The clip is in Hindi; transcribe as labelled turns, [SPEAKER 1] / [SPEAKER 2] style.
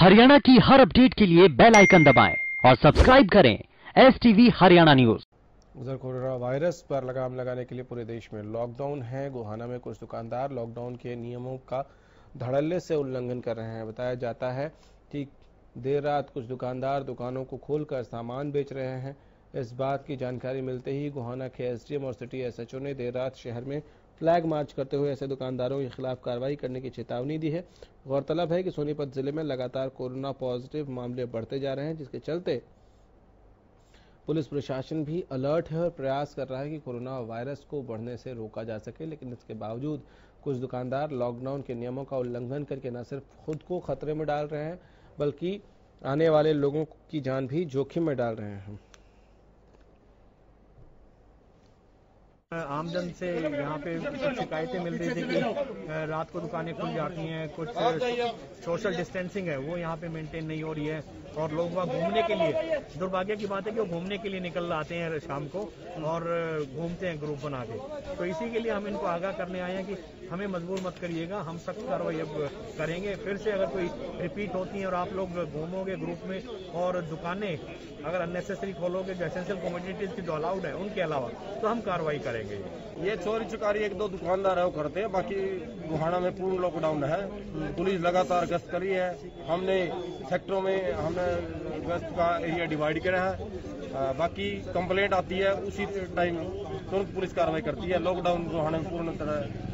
[SPEAKER 1] हरियाणा की हर अपडेट के लिए बेल आइकन दबाएँ और सब्सक्राइब करें एस टीवी हरियाणा न्यूज़
[SPEAKER 2] उधर कोरोना वायरस पर लगाम लगाने के लिए पूरे देश में लॉकडाउन है। गोहाना में कुछ दुकानदार लॉकडाउन के नियमों का धड़ल्ले से उल्लंघन कर रहे हैं। बताया जाता है कि देर रात कुछ दुकानदार दुकानों को खोलकर सामान बेच रहे हैं। इस बात की जानकारी मिलते ही गोहाना के एसडीएम और सिटी एसएचओ ने देर रात शहर में फ्लैग मार्च करते हुए ऐसे दुकानदारों के खिलाफ कार्रवाई करने की चेतावनी दी है। गौरतलब है कि सोनीपत ज़िले में लगातार कोरोना पॉजिटिव मामले बढ़ते जा रहे हैं, जिसके चलते पुलिस प्रशासन भी अलर्ट है और प्रयास कर रहा है कि कोरोना वायरस को बढ़ने से रोका जा सके, लेकिन इसके बावजूद कुछ दुकानदार लॉकडाउन के नियमों का उल्लंघन करके न सिर्फ़ खुद को खतरे में डाल रहे हैं, बल्कि आने वाले लोगों की जान भी जोखिम में डाल रहे हैं।
[SPEAKER 3] आमजन से यहाँ पे शिकायतें मिल रही थी कि रात को दुकानें खुल जाती हैं, कुछ सोशल डिस्टेंसिंग है, वो यहाँ पे मेंटेन नहीं हो रही है। और लोग वहाँ घूमने के लिए, दुर्भाग्य की बात है कि वो घूमने के लिए निकल आते हैं शाम को और घूमते हैं ग्रुप बना के। तो इसी के लिए हम इनको आगाह करने आए हैं कि हमें मजबूर मत करिएगा, हम सख्त कार्रवाई अब करेंगे। फिर से अगर कोई रिपीट होती है और आप लोग घूमोगे ग्रुप में और दुकानें अगर अननेसेसरी खोलोगे, जो एसेंशियल कमोडिटीज की जो अलाउड है, उनके अलावा तो हम कार्रवाई करेंगे।
[SPEAKER 4] ये। चोरी चुकारी एक दो दुकानदार है, वो करते हैं, बाकी गुहाना में पूर्ण लॉकडाउन है। पुलिस लगातार गश्त करी है। हमने सेक्टरों में हमने गश्त का एरिया डिवाइड करा है। बाकी कंप्लेंट आती है, उसी टाइम तुरंत पुलिस कार्रवाई करती है। लॉकडाउन गुहाना में पूर्ण तरह